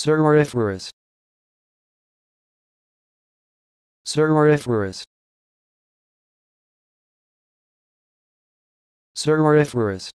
Sermoriferous. Sermoriferous. Sermoriferous.